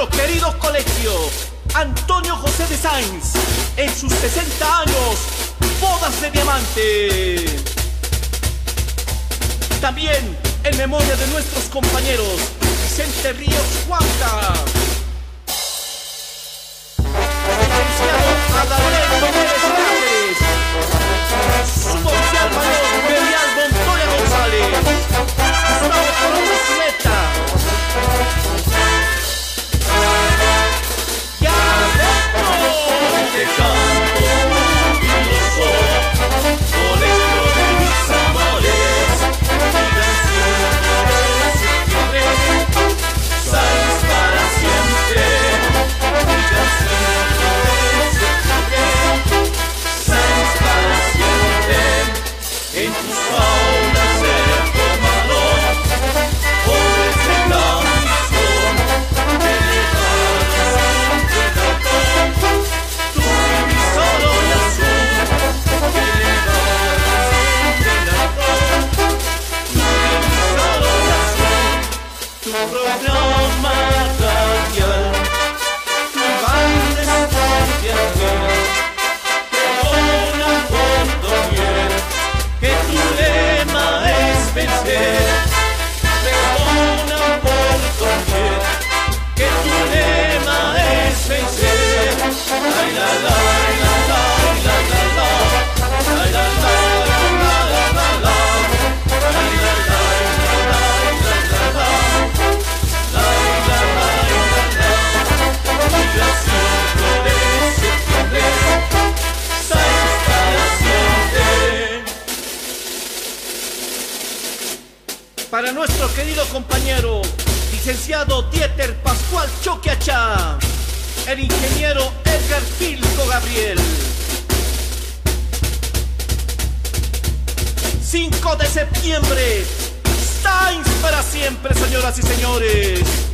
nuestro querido colegio, Antonio José de Sainz, en sus 60 años, bodas de diamante. También en memoria de nuestros compañeros, Vicente Ríos Huanca. Programa nuestro querido compañero, licenciado Dieter Pascual Choquiachá, el ingeniero Edgar Filco Gabriel. 5 de septiembre, Sainz para siempre, señoras y señores.